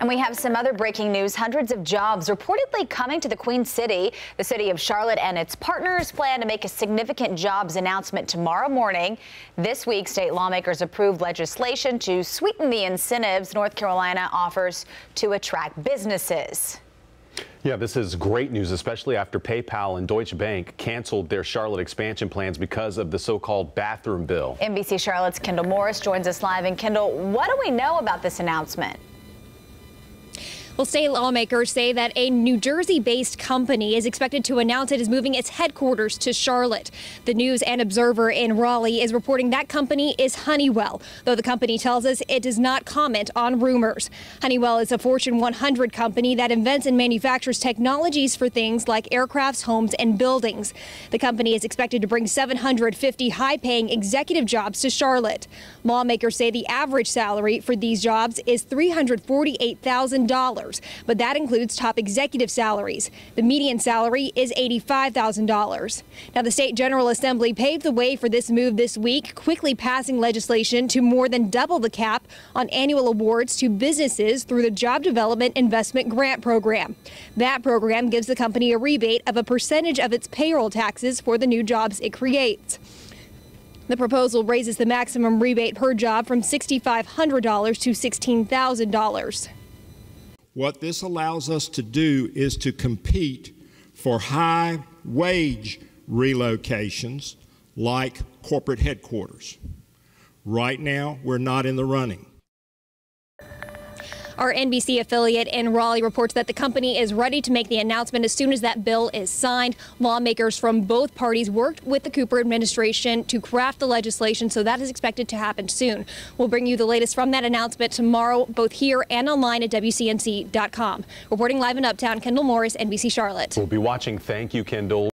And we have some other breaking news. Hundreds of jobs reportedly coming to the Queen City. The city of Charlotte and its partners plan to make a significant jobs announcement tomorrow morning. This week, state lawmakers approved legislation to sweeten the incentives North Carolina offers to attract businesses. Yeah, this is great news, especially after PayPal and Deutsche Bank canceled their Charlotte expansion plans because of the so-called bathroom bill. NBC Charlotte's Kendall Morris joins us live. And Kendall, what do we know about this announcement? Well, state lawmakers say that a New Jersey based company is expected to announce it is moving its headquarters to Charlotte. The News and Observer in Raleigh is reporting that company is Honeywell, though the company tells us it does not comment on rumors. Honeywell is a Fortune 100 company that invents and manufactures technologies for things like aircrafts, homes, and buildings. The company is expected to bring 750 high paying executive jobs to Charlotte. Lawmakers say the average salary for these jobs is $348,000 but that includes top executive salaries. The median salary is $85,000. Now, the state General Assembly paved the way for this move this week, quickly passing legislation to more than double the cap on annual awards to businesses through the Job Development Investment Grant Program. That program gives the company a rebate of a percentage of its payroll taxes for the new jobs it creates. The proposal raises the maximum rebate per job from $6,500 to $16,000. What this allows us to do is to compete for high wage relocations like corporate headquarters. Right now, we're not in the running. Our NBC affiliate in Raleigh reports that the company is ready to make the announcement as soon as that bill is signed. Lawmakers from both parties worked with the Cooper administration to craft the legislation, so that is expected to happen soon. We'll bring you the latest from that announcement tomorrow, both here and online at WCNC.com. Reporting live in Uptown, Kendall Morris, NBC Charlotte. We'll be watching. Thank you, Kendall.